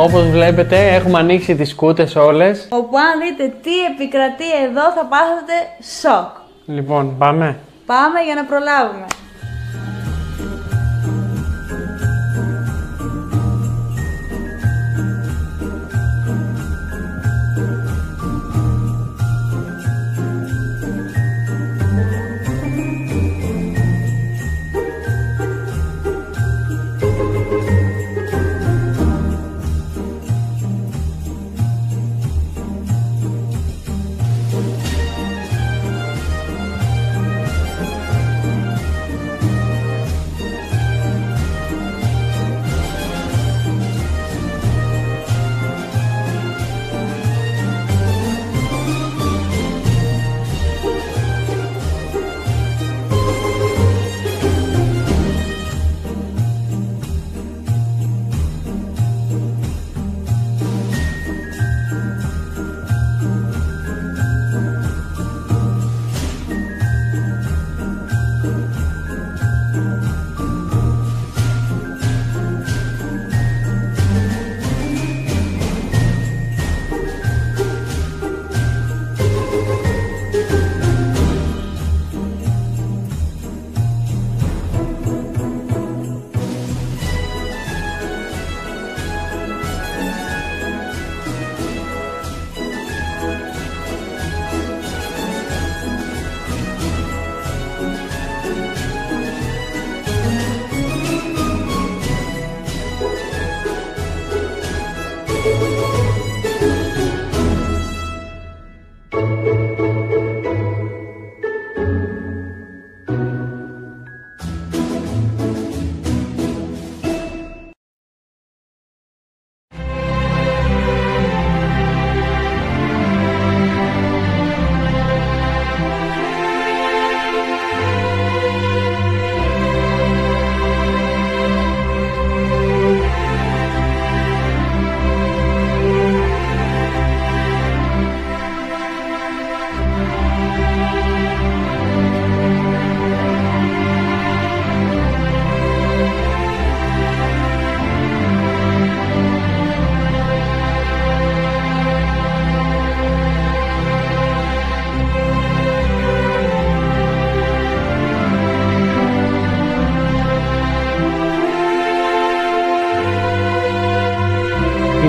Όπως βλέπετε έχουμε ανοίξει τις κούτες όλες. Όπου αν δείτε τι επικρατεί εδώ θα πάθετε σοκ. Λοιπόν, πάμε. Πάμε για να προλάβουμε.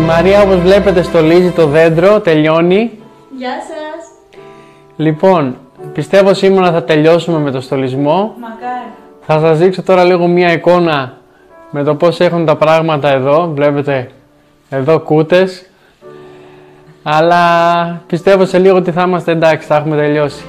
Μαρία όπως βλέπετε στολίζει το δέντρο, τελειώνει. Γεια σας. Λοιπόν, πιστεύω σήμερα θα τελειώσουμε με το στολισμό. Μακάρι. Θα σας δείξω τώρα λίγο μία εικόνα με το πώς έχουν τα πράγματα εδώ. Βλέπετε εδώ κούτες. Αλλά πιστεύω σε λίγο ότι θα είμαστε εντάξει, θα έχουμε τελειώσει.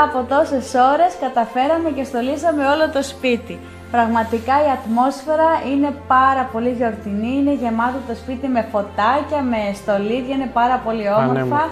Μετά από τόσες ώρες καταφέραμε και στολίσαμε όλο το σπίτι. Πραγματικά η ατμόσφαιρα είναι πάρα πολύ γιορτινή, είναι γεμάτο το σπίτι με φωτάκια, με στολίδια, είναι πάρα πολύ όμορφα. Πανέμορφα.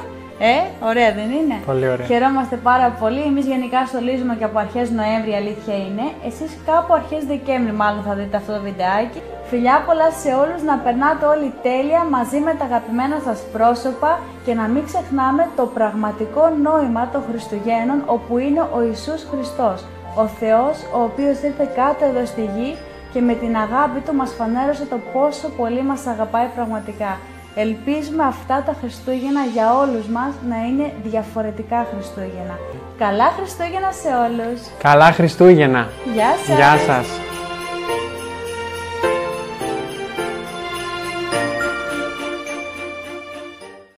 Ε, ωραία δεν είναι; Πολύ ωραία. Χαιρόμαστε πάρα πολύ. Εμείς γενικά στολίζουμε και από αρχές Νοέμβρη, η αλήθεια είναι. Εσείς κάπου αρχές Δεκέμβρη, μάλλον θα δείτε αυτό το βιντεάκι. Φιλιά πολλά σε όλους, να περνάτε όλοι τέλεια μαζί με τα αγαπημένα σας πρόσωπα και να μην ξεχνάμε το πραγματικό νόημα των Χριστουγέννων, όπου είναι ο Ιησούς Χριστός. Ο Θεός, ο οποίος ήρθε κάτω εδώ στη γη και με την αγάπη του μας φανέρωσε το πόσο πολύ μας αγαπάει πραγματικά. Ελπίζουμε αυτά τα Χριστούγεννα για όλους μας να είναι διαφορετικά Χριστούγεννα. Καλά Χριστούγεννα σε όλους! Καλά Χριστούγεννα. Γεια σας! Γεια σας.